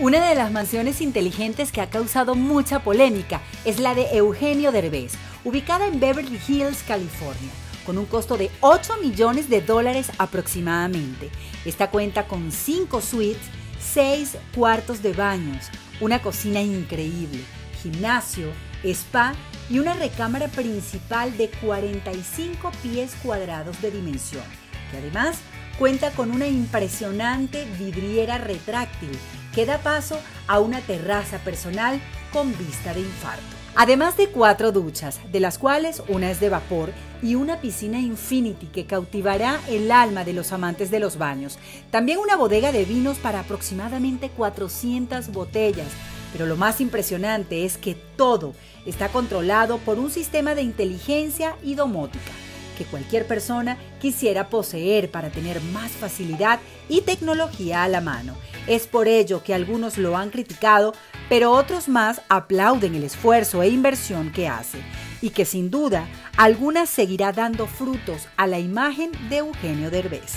Una de las mansiones inteligentes que ha causado mucha polémica es la de Eugenio Derbez, ubicada en Beverly Hills, California, con un costo de 8 millones de dólares aproximadamente. Esta cuenta con 5 suites, 6 cuartos de baños, una cocina increíble, gimnasio, spa y una recámara principal de 45 pies cuadrados de dimensión, que además cuenta con una impresionante vidriera retráctil que da paso a una terraza personal con vista de infarto. Además de cuatro duchas, de las cuales una es de vapor, y una piscina infinity que cautivará el alma de los amantes de los baños. También una bodega de vinos para aproximadamente 400 botellas. Pero lo más impresionante es que todo está controlado por un sistema de inteligencia y domótica que cualquier persona quisiera poseer para tener más facilidad y tecnología a la mano. Es por ello que algunos lo han criticado, pero otros más aplauden el esfuerzo e inversión que hace y que sin duda alguna seguirá dando frutos a la imagen de Eugenio Derbez.